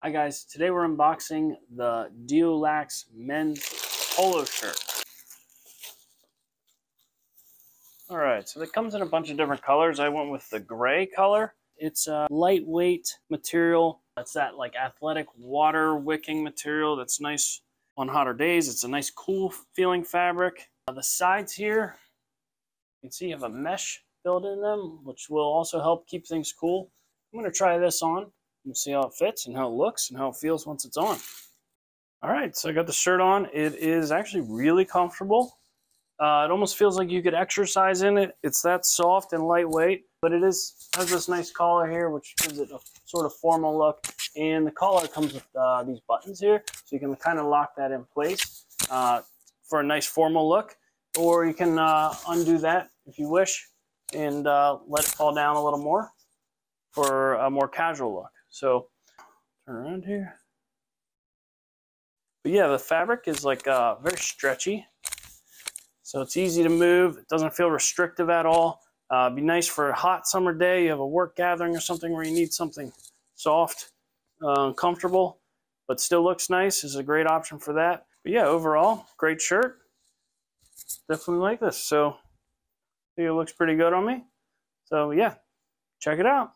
Hi guys, today we're unboxing the Deolax men's polo shirt. Alright, so it comes in a bunch of different colors. I went with the gray color. It's a lightweight material. It's that like athletic water wicking material that's nice on hotter days. It's a nice cool feeling fabric. Uh, the sides here, you can see you have a mesh built in them, which will also help keep things cool. I'm going to try this on. We'll see how it fits and how it looks and how it feels once it's on. All right, so I got the shirt on. It is actually really comfortable. Uh, it almost feels like you could exercise in it. It's that soft and lightweight, but it is has this nice collar here, which gives it a sort of formal look. And the collar comes with uh, these buttons here, so you can kind of lock that in place uh, for a nice formal look. Or you can uh, undo that if you wish and uh, let it fall down a little more for a more casual look. So turn around here. But yeah, the fabric is like uh, very stretchy. So it's easy to move. It doesn't feel restrictive at all. Uh, be nice for a hot summer day. You have a work gathering or something where you need something soft, uh, comfortable, but still looks nice. is a great option for that. But yeah, overall, great shirt. Definitely like this. So I think it looks pretty good on me. So yeah, check it out.